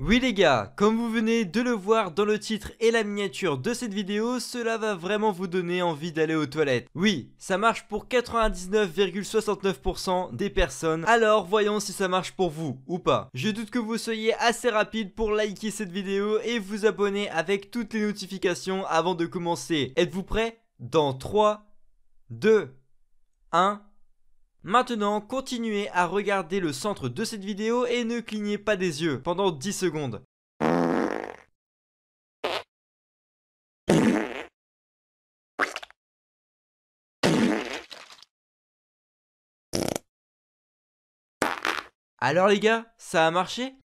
Oui les gars, comme vous venez de le voir dans le titre et la miniature de cette vidéo, cela va vraiment vous donner envie d'aller aux toilettes. Oui, ça marche pour 99,69% des personnes, alors voyons si ça marche pour vous ou pas. Je doute que vous soyez assez rapide pour liker cette vidéo et vous abonner avec toutes les notifications avant de commencer. Êtes-vous prêts? Dans 3, 2, 1... Maintenant, continuez à regarder le centre de cette vidéo et ne clignez pas des yeux pendant 10 secondes. Alors les gars, ça a marché?